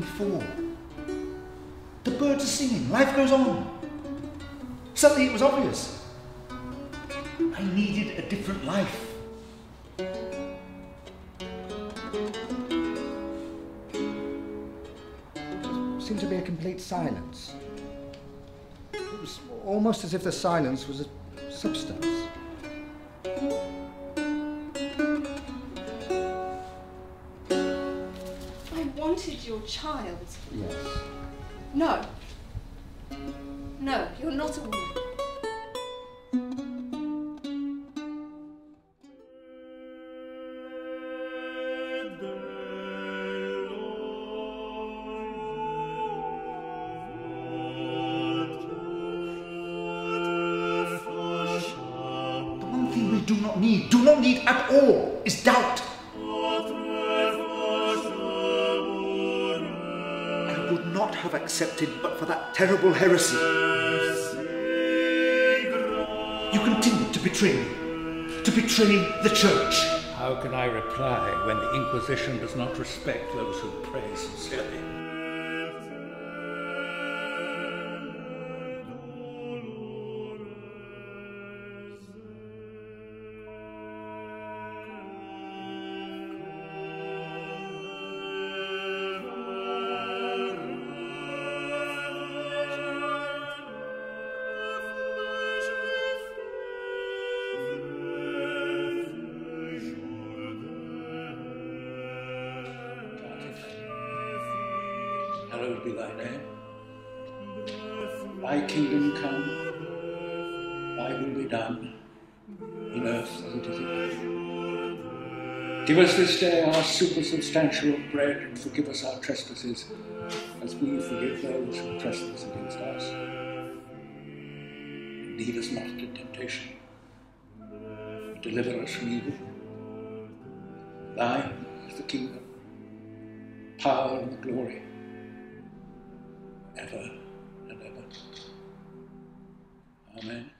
before. The birds are singing, life goes on. Suddenly it was obvious. I needed a different life. There seemed to be a complete silence. It was almost as if the silence was a substance. Wanted your child. Yes. No. No, you're not a woman. The one thing we do not need, do not need at all, is doubt. Not have accepted but for that terrible heresy. You continue to betray me, to betray the church. How can I reply when the Inquisition does not respect those who pray sincerely? Hallowed be thy name. Thy kingdom come, thy will be done, in earth as it is in heaven. Give us this day our supersubstantial bread, and forgive us our trespasses, as we forgive those who trespass against us. Lead us not into temptation, but deliver us from evil. Thine is the kingdom, power, and the glory ever and ever. Amen.